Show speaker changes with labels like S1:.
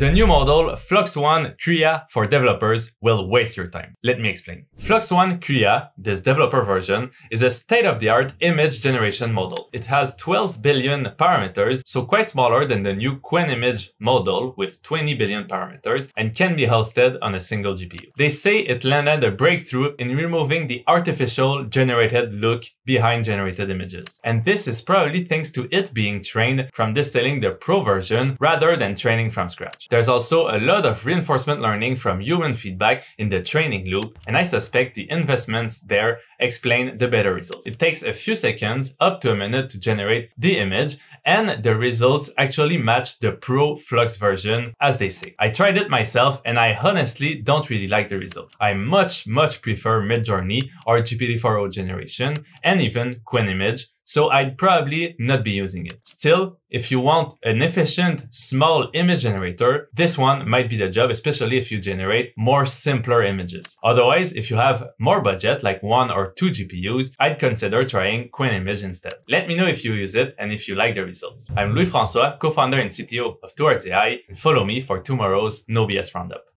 S1: The new model Flux One Krea for developers will waste your time. Let me explain. Flux One Krea, this developer version, is a state-of-the-art image generation model. It has 12 billion parameters, so quite smaller than the new Qwen image model with 20 billion parameters and can be hosted on a single GPU. They say it landed a breakthrough in removing the artificial generated look behind generated images. And this is probably thanks to it being trained from distilling the pro version rather than training from scratch. There's also a lot of reinforcement learning from human feedback in the training loop, and I suspect the investments there explain the better results. It takes a few seconds, up to a minute to generate the image, and the results actually match the Pro Flux version, as they say. I tried it myself, and I honestly don't really like the results. I much, much prefer Midjourney or GPT-4o generation, and even Qwen Image, so I'd probably not be using it. Still, if you want an efficient, small image generator, this one might be the job, especially if you generate more simpler images. Otherwise, if you have more budget, like one or two GPUs, I'd consider trying Qwen Image instead. Let me know if you use it and if you like the results. I'm Louis-François, co-founder and CTO of Towards AI, and follow me for tomorrow's No BS Roundup.